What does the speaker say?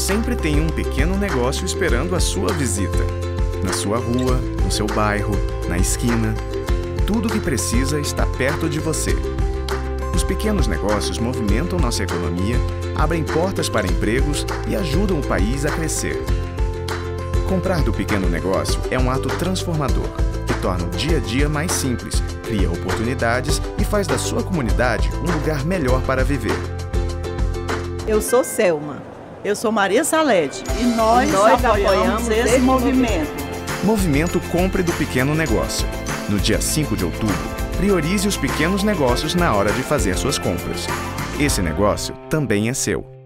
sempre tem um pequeno negócio esperando a sua visita. Na sua rua, no seu bairro, na esquina. Tudo o que precisa está perto de você. Os pequenos negócios movimentam nossa economia, abrem portas para empregos e ajudam o país a crescer. Comprar do pequeno negócio é um ato transformador que torna o dia a dia mais simples, cria oportunidades e faz da sua comunidade um lugar melhor para viver. Eu sou Selma. Eu sou Maria Salete e nós, E nós apoiamos, apoiamos esse, esse movimento. Movimento Compre do Pequeno Negócio. No dia 5 de outubro, priorize os pequenos negócios na hora de fazer suas compras. Esse negócio também é seu.